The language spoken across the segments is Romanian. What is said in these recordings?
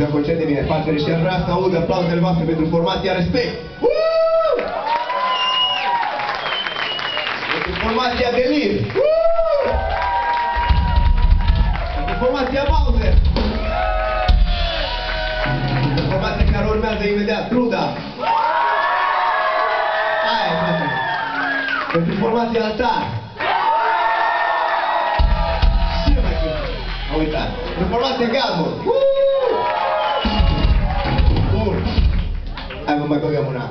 de un concert de binefacere și aș vrea să aud aplauzele voastre pentru formația Respect. Uh! Pentru formația Delir. Uh! Pentru formația Bowser. Pentru formația care urmează imediat, Truda. Aia, frate. Pentru formația Altar. Ce mai Au uitat. Pentru formația Galbur. Uh! mabɛ bɛ mun na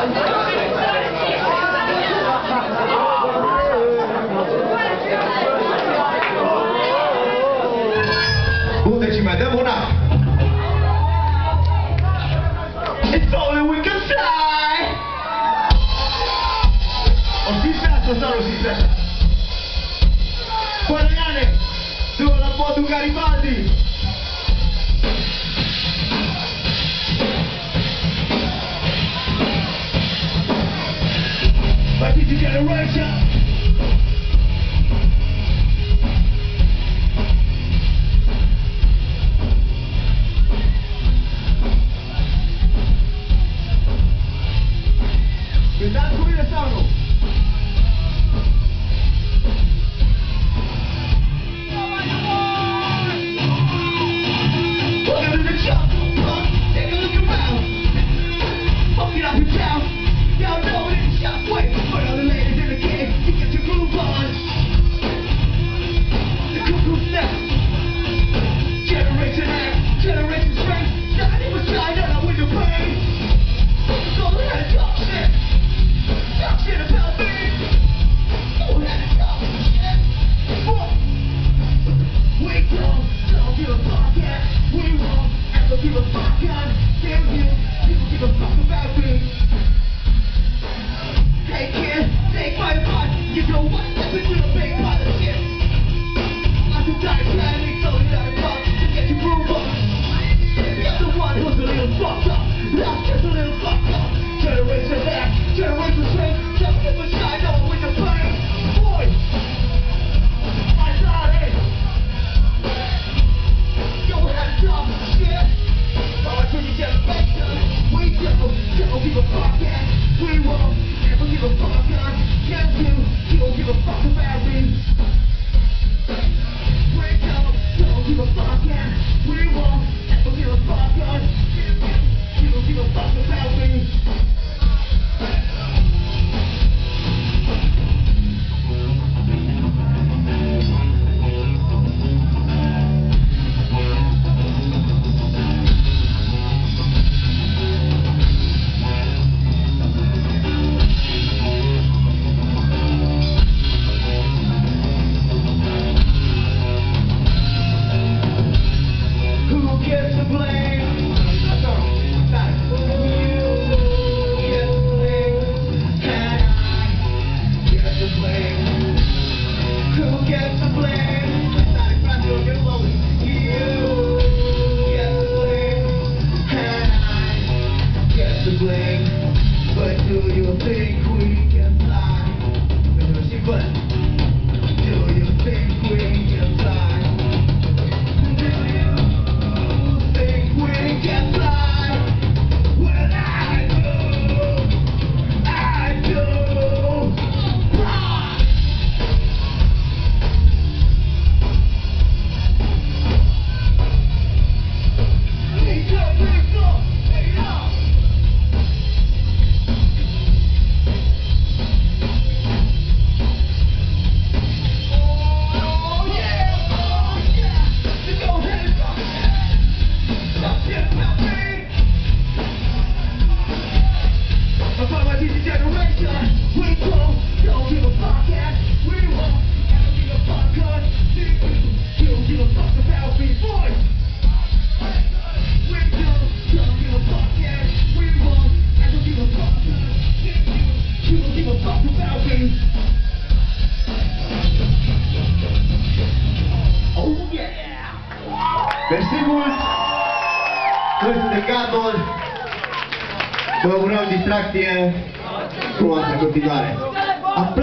Thank you. Garibaldi. My generation. You, give a fuck about me. Can't take my pot, you know what? I've been doing a big of shit. Mersi mult! Câștigator! Vă urăm distracție frumoasă continuare! Aplauze!